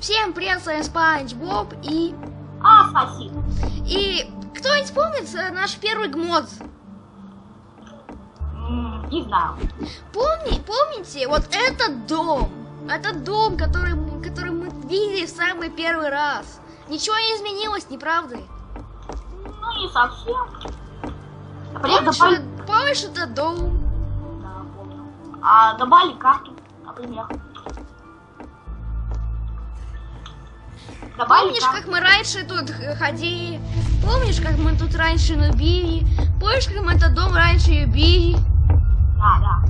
Всем привет, с вами Спанч Боб и... А, спасибо. И кто-нибудь помнит э, наш первый гмод? Не знаю. Помни, помните, вот этот дом, этот дом, который, который мы видели в самый первый раз. Ничего не изменилось, не правда? ли? Ну, не совсем. Например, Помнишь, добавили... помнишь этот дом? Да, помню. А, добавили карту, например. Добавили Помнишь, как мы раньше тут ходили? Помнишь, как мы тут раньше любили? Помнишь, как мы этот дом раньше любили? Да, да.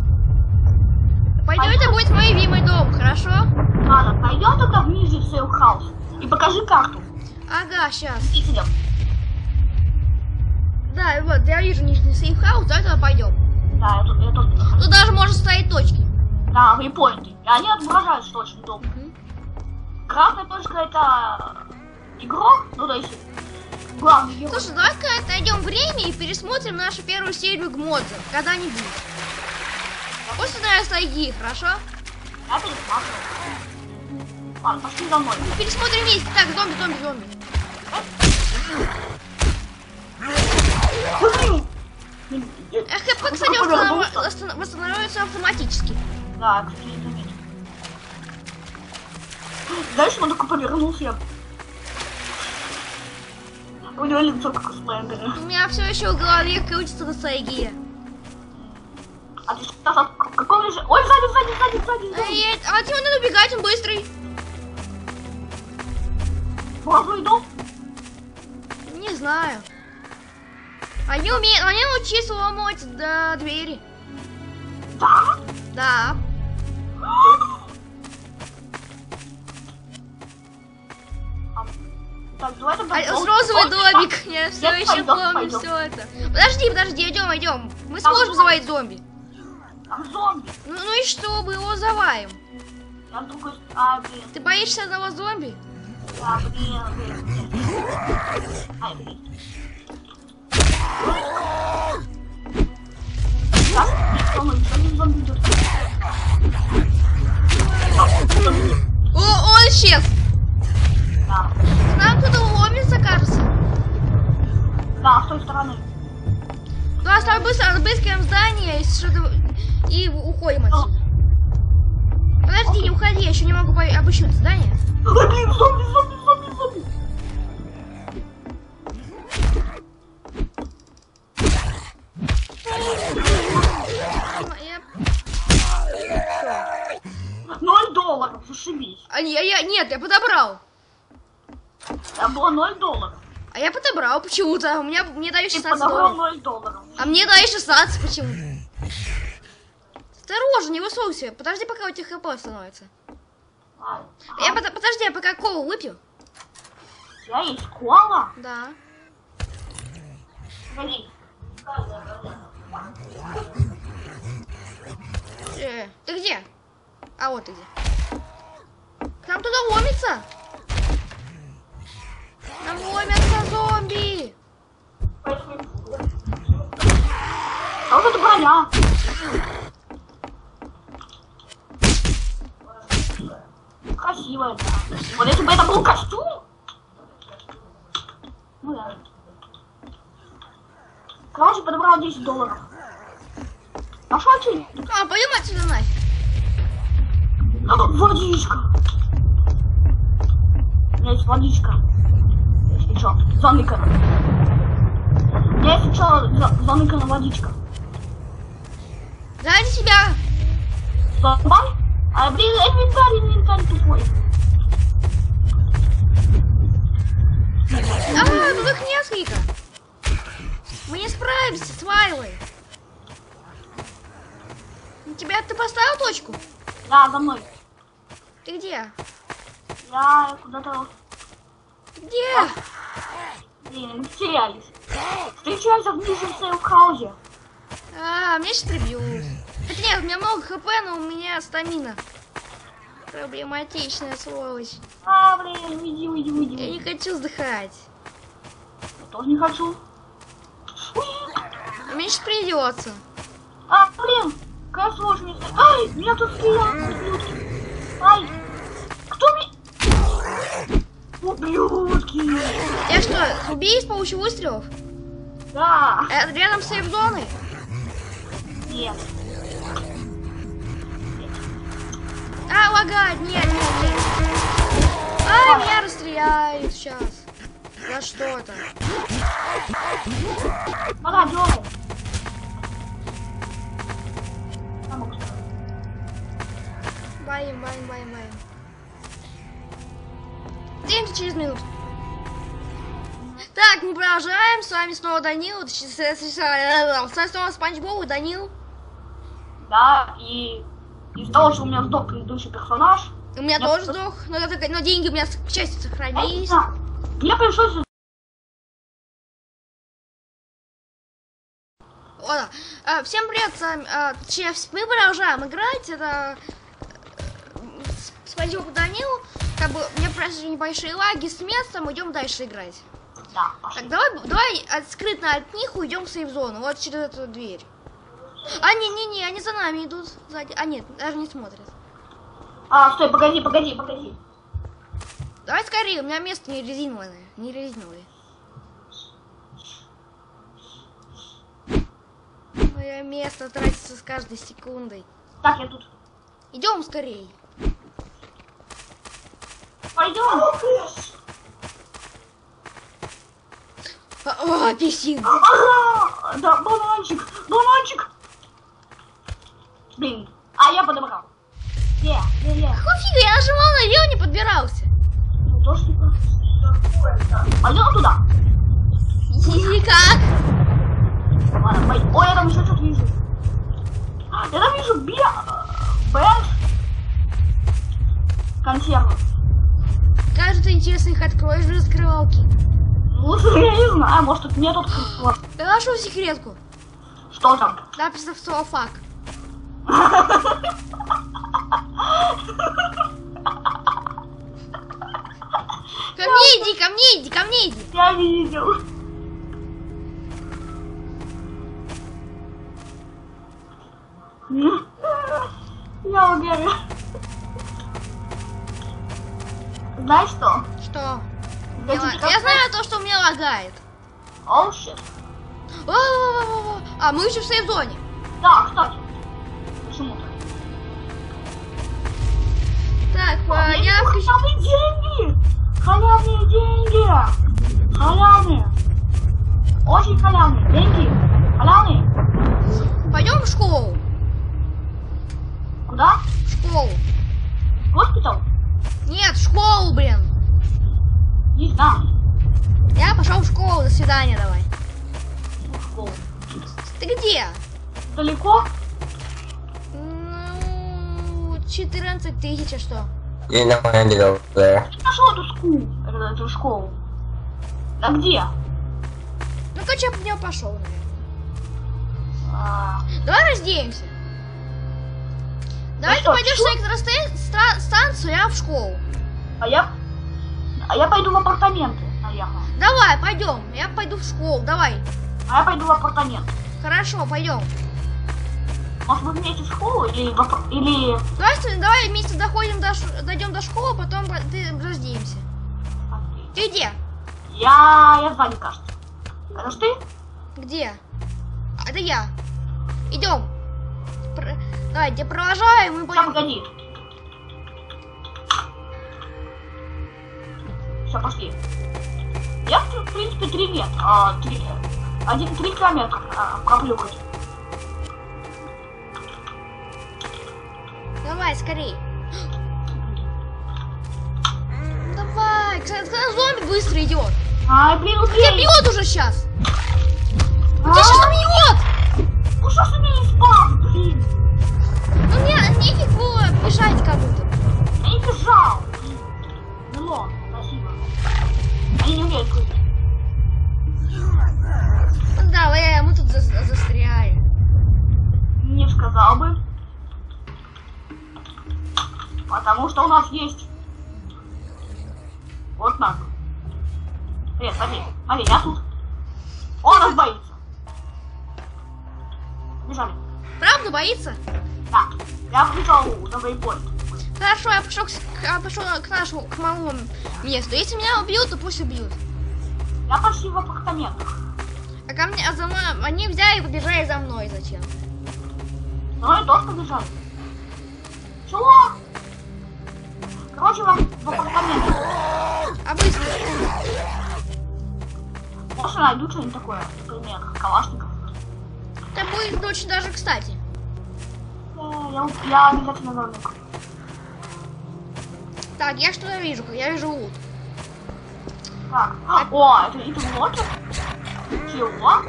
Пойдем, это будет мой любимый дом, хорошо? Ладно, пойдем тогда в ниже в сейф хаус. И покажи карту. Ага, сейчас. И идем. Да, вот, я вижу нижний сейфхаус, давай туда пойдем. Да, я тут, я тут нахожусь. Тут даже можно ставить точки. Да, вейпоинты. И они отображают, что очень удобно. Красная точка это игрок, ну то есть главный герой. Слушай, давай-ка найдем время и пересмотрим нашу первую серию Гмодза, когда-нибудь. После наверное, тайги, хорошо? Я пересматриваю. Ладно, пошли за мной. Пересмотрим вместе. Так, зомби, зомби, зомби. Эх, ХП, кстати, восстанов- восстанавливается автоматически. Да, кстати. Знаешь, он только повернулся. я- У него лицо как у Спрайдера. У меня все еще в голове крутится ностальгия. А ты к- какого же... Ой, сзади, сзади, сзади, сзади, сзади. Эй, а от него надо убегать, он быстрый. Базовый дом? Не знаю. Они умеют, они научились ломать до двери. Да. Да. Так, давай. А, с розовый домик. Я все Нет, еще помню пойдем. все это. Подожди, подожди, идем, идем. Мы Там сможем зомби. завалить зомби. Там зомби. Ну, ну и что, мы его завалим. Я. А, блин. Ты боишься одного зомби? А, блин, блин, блин. Блин. О, он исчез. Оставь быстро, обыскиваем здание и, и уходим отсюда. Подожди, не уходи, я еще не могу обыщуть здание. Ой, блин, зомби, зомби, зомби, зомби. Я... Ноль долларов, зашибись. А, я, я, нет, я подобрал. Там было ноль долларов. А я подобрал почему-то. У меня мне дают Ты 16 подобрал долларов. ноль долларов. А мне дают 16 почему? Осторожно, не высовывайся. Подожди, пока у тебя хп становится. А, Я под- подожди, я пока колу выпью. Тебя есть кола? Да. Э, ты где? А вот ты где. К нам туда ломится. Нам ломятся зомби. А вот это броня. Красивая, да. Вот если бы это был костюм. Ну да. Короче, подобрал 10 долларов. Нашел что А, пойдем отсюда нафиг. Водичка. У меня есть водичка. Если что, меня если что, заныкана водичка. Сзади себя. Зомбай? А, блин, инвентарь, инвентарь тупой. А, тут их несколько. Мы не справимся с Вайлой. Тебя ты поставил точку? Да, за мной. Ты где? Я куда-то... Где? Блин, мы потерялись. Встречаемся в нижнем сейф-хаузе. А, меня сейчас прибьют. Хотя нет, у меня много хп, но у меня стамина. Проблематичная сволочь. А, блин, уйди, уйди, уйди. Я не хочу вздыхать. Я тоже не хочу. А Мне сейчас придется. А, блин, какая сложность. Ай, меня тут стреляют. Ай. Ублюдки! Я что, убей с помощью выстрелов? Да! Э, рядом с сейф-зоной? Нет. А, лагает, нет, нет, нет. А, меня расстреляют сейчас. За что это? Ага, дёргай. Я могу сказать. Баим, баим, баим, баим. Встретимся через минуту. Так, мы продолжаем. С вами снова Данил. С вами снова Спанч Боб и Данил. Да, и из-за того, что у меня сдох предыдущий персонаж, У меня тоже просто- сдох, но, это- но деньги у меня, к счастью, сохранились. мне пришлось О, да. А, всем привет, с вами, а, мы продолжаем играть, это э, спасибо Данил, как бы у меня просто небольшие лаги с местом, идем дальше играть. Да. Так, давай, давай от, скрытно от них уйдем в сейф-зону, вот через эту дверь. А, не-не-не, они за нами идут сзади. А, нет, даже не смотрят. А, стой, погоди, погоди, погоди. Давай скорее, у меня место не резиновое, не резиновое. Мое место тратится с каждой секундой. Так, я тут. Идем скорее. Пойдем. А, О, апельсин. Ага, да, бананчик, бананчик. Блин, а я подобрал. Не, не, не. Какого фига, я нажимал на лево, не подбирался. Ну, то, что Пойдем туда. И как? Ладно, пой- Ой, я там еще что-то вижу. Я там вижу бе... Бэш. Консервы. Кажется, интересно их откроешь в раскрывалке. Лучше я не знаю, может тут нет открытого. Я нашел секретку. Что там? Написано в целлофак. Ко мне иди, ко мне иди, ко мне иди. Я видел. Я уверен. Знаешь что? Что? Я Я, знаю то, что меня лагает. Оу, щит. А, мы еще в сейф-зоне. Да, кстати. Почему-то. Так, О, э, я включу... деньги! Халявные деньги! Халявные! Очень халявные деньги! Халявные! Пойдем в школу. Куда? В школу. Госпитал? Нет, в школу, блин. Не знаю. Я пошел в школу. До свидания, давай. В школу. Ты где? Далеко? Ну, 14 тысяч, а что? You know when to go there. Я нашел эту школу. Эту, школу. Да где? Ну, короче, я пошел, наверное. А, Давай разденемся. Давай ты что, пойдешь чё? на электростанцию, я в школу. а я... А я пойду в апартаменты, наверное. Давай, пойдем. Я пойду в школу. Давай. А я пойду в апартаменты. Хорошо, пойдем. Может, мы вместе в школу или в апар- Или... Давай, с- давай вместе доходим до ш- дойдем до школы, потом про- ты разденемся. Ты где? Я... Я сзади, кажется. Это ж ты? Где? А, Это я. Идем. Давай, тебя провожаю, мы Сейчас, пойдем. погоди. Все, пошли. Я, в принципе, три метра. А, три, один три километра а, проплюхать. Давай, скорей. Давай, кстати, зомби быстро идет. Ай, блин, Тебя убей! бьет уже сейчас. А? Тебя сейчас бьет. Ну что ж ты меня не спал, блин? Ну мне нефиг было бежать кому-то. Я не бежал. Ну, спасибо. Они не умеют прыгать. Ну давай, мы тут за- застряли. Не сказал бы. Потому что у нас есть вот так. Привет, смотри, смотри, я тут. Он нас боится. Бежали. Правда боится? Да, я побежал на вейпоинт. Хорошо, я пошел к, а, пошел к нашему, к моему месту. Если меня убьют, то пусть убьют. Я почти в апартаментах. А ко мне, а за мной, они взяли и побежали за мной зачем? Ну и тоже побежали. Чего? Короче, вам в апартаментах. А быстро. Может, найду что-нибудь такое, например, калашников. Это будет очень даже кстати. Я, я обязательно верну. Так, я что-то вижу, я вижу лут. Так. О, это это блокер? Чего?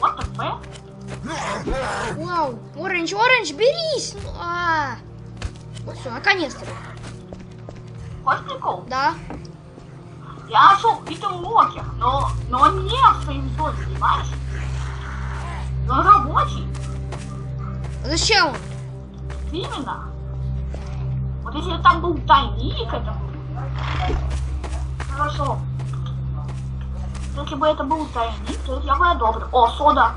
Вот такое. Вау, оранж, оранж, берись! А. Вот все, наконец-то. Хочешь прикол? Да. Я нашел Итан Уокер, но, но он не в своем доме, понимаешь? Он рабочий, Зачем именно. Вот если там был тайник, это. Хорошо. Если бы это был тайник, то я бы одобрил. О, сода.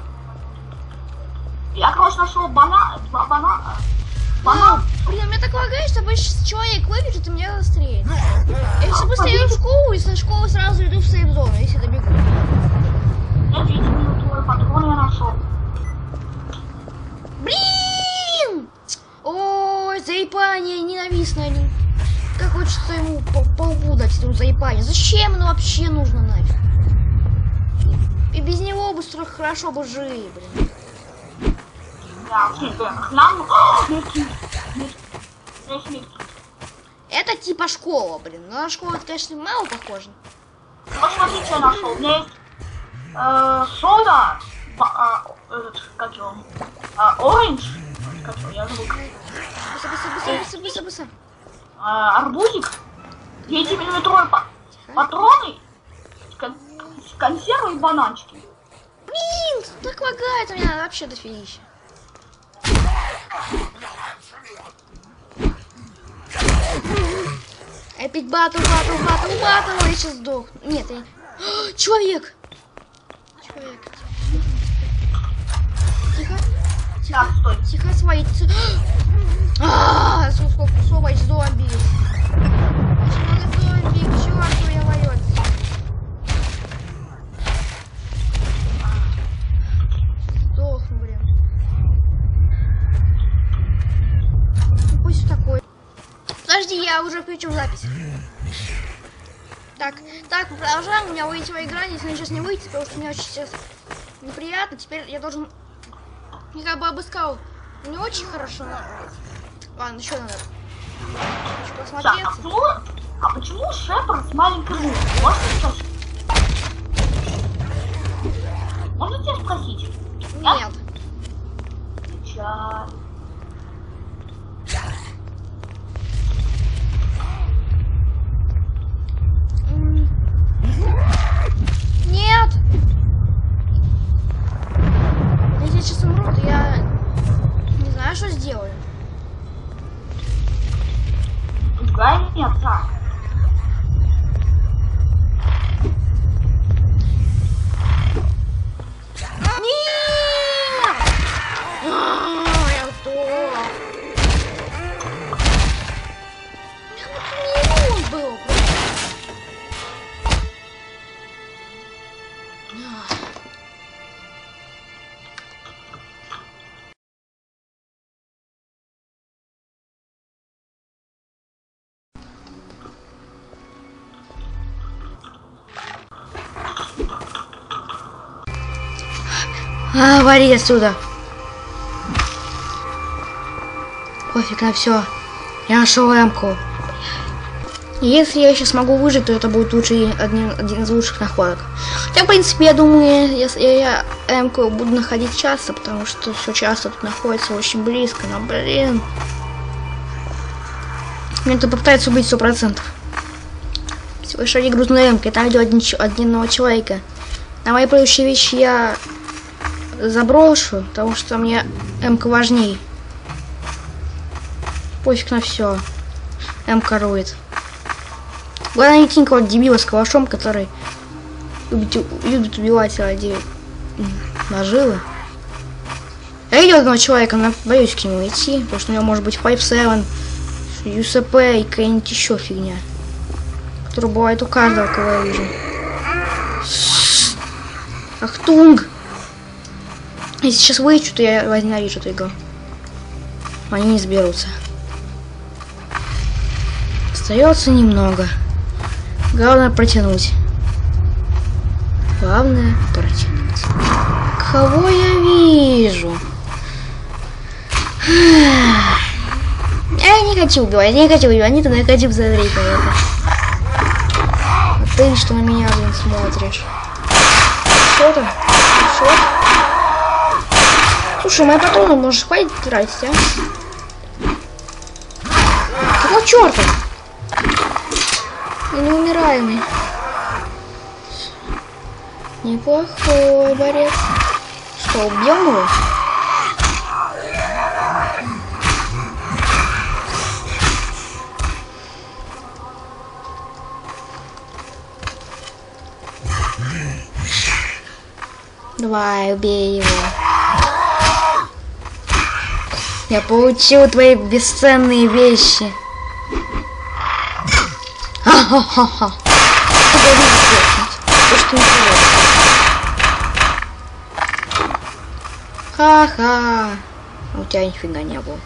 Я, короче, нашел банан, два банана. Банан. Блин, мне так лагает, что больше человек выбежит и меня застрелит. Я сейчас быстро иду в школу, и со школы сразу иду в сейф-зону, если добегу. Я 9 минут твой патрон я нашел. Блин! Ой, заебание, ненавистные они. Как хочется ему по, по лбу дать этому заебанию. Зачем оно вообще нужно нафиг? И без него бы хорошо бы жили, блин. Это типа школа, блин. Но на школу это, конечно, мало похоже. Вот смотрите, я нашел. У меня есть э, сода, а, этот, как его, а, оранж, как его, я забыл, Быстро, быстро, быстро, быстро, быстро, быстро. а, арбузик, 9-миллиметровые па- патроны, с кон- с консервой и бананчики. Блин, так лагает у меня вообще дофигища. Опять батл, батл, батл, батл, я сейчас сдох. Нет, я... Человек! Человек. Тихо, Так, стой. тихо, свои. А, сколько сволочь зомби. Очень много зомби, черт, я воет. Сдохну, блин. Ну, Пусть такой. Подожди, я уже включил запись. Так, так, продолжаем. У меня вылетела игра, если она сейчас не выйдет, потому что мне очень сейчас неприятно. Теперь я должен... Я как бы обыскал. Не очень хорошо, но... Ладно, еще надо. Еще Так, а почему, а почему Шепард с маленькой ручкой? Можно спросить? Можно тебя спросить? Нет. Печаль. М. Нет! Я сейчас умру, Пугай меня А, вали отсюда. Пофиг на все. Я нашел эмку. Если я еще смогу выжить, то это будет лучший, один, один из лучших находок. Хотя, в принципе, я думаю, если я эмку буду находить часто, потому что все часто тут находится очень близко, но, блин. Мне тут попытается убить сто процентов. Всего лишь один грузной эмка, и там видел один, одного человека. На мои предыдущие вещи я заброшу, потому что мне МК важней. Пофиг на все. МК рует. Главное найти никого дебила с калашом, который любит, любит убивать м, наживы. Я видел одного человека, но боюсь к нему идти, потому что у него может быть 5-7, ЮСП и какая-нибудь еще фигня. Которая бывает у каждого, кого я вижу. Ахтунг! Если сейчас выйду, то я возненавижу эту игру. Они не сберутся. Остается немного. Главное протянуть. Главное протянуть. Кого я вижу? Я не хочу убивать, я не хочу убивать, но я хочу посмотреть на это. А ты что на меня, смотришь? Что там? Что? Слушай, мои патроны можешь хватит тратить, а? Какого черта? Я неумираемый. Неплохой борец. Что, убьем его? Давай, убей его. Я получил твои бесценные вещи. Интересно. Ха-ха. А у тебя нифига не было.